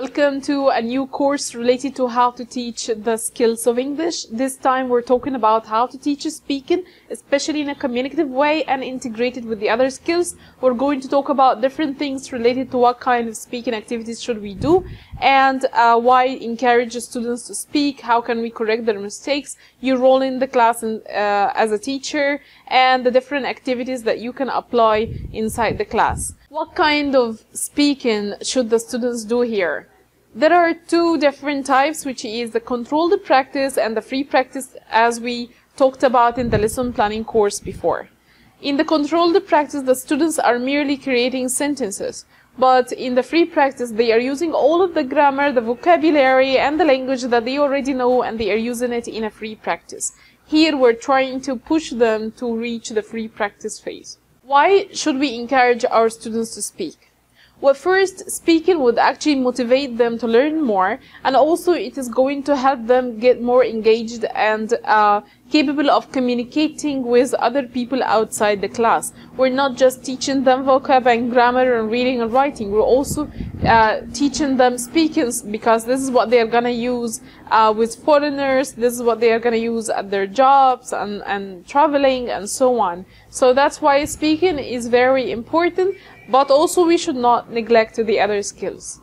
Welcome to a new course related to how to teach the skills of English. This time we're talking about how to teach speaking, especially in a communicative way and integrated with the other skills. We're going to talk about different things related to what kind of speaking activities should we do and uh, why encourage students to speak, how can we correct their mistakes, your role in the class and, uh, as a teacher, and the different activities that you can apply inside the class. What kind of speaking should the students do here? There are two different types, which is the controlled practice and the free practice as we talked about in the lesson planning course before. In the controlled practice, the students are merely creating sentences, but in the free practice, they are using all of the grammar, the vocabulary, and the language that they already know, and they are using it in a free practice. Here, we're trying to push them to reach the free practice phase. Why should we encourage our students to speak? Well, first, speaking would actually motivate them to learn more, and also it is going to help them get more engaged and uh, capable of communicating with other people outside the class. We're not just teaching them vocab and grammar and reading and writing, we're also uh, teaching them speaking because this is what they are going to use uh, with foreigners, this is what they are going to use at their jobs and, and traveling and so on. So that's why speaking is very important, but also we should not neglect the other skills.